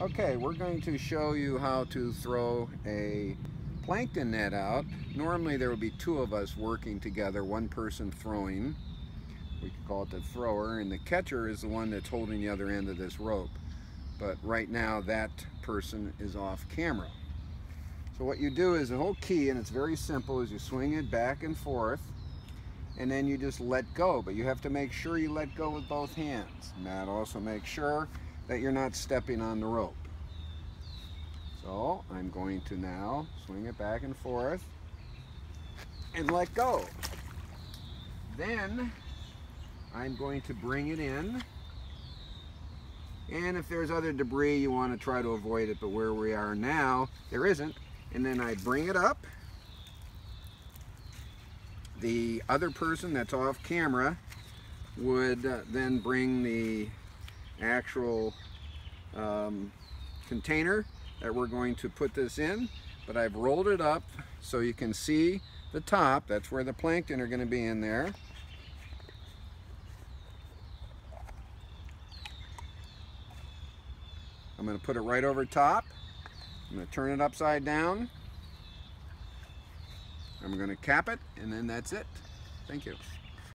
Okay, we're going to show you how to throw a plankton net out. Normally there would be two of us working together, one person throwing. We could call it the thrower, and the catcher is the one that's holding the other end of this rope. But right now that person is off camera. So what you do is the whole key, and it's very simple, is you swing it back and forth, and then you just let go. But you have to make sure you let go with both hands. And that also makes sure that you're not stepping on the rope. So I'm going to now swing it back and forth and let go. Then I'm going to bring it in. And if there's other debris, you want to try to avoid it, but where we are now, there isn't. And then I bring it up. The other person that's off camera would uh, then bring the actual um, container that we're going to put this in but I've rolled it up so you can see the top. That's where the plankton are going to be in there. I'm going to put it right over top. I'm going to turn it upside down. I'm going to cap it and then that's it. Thank you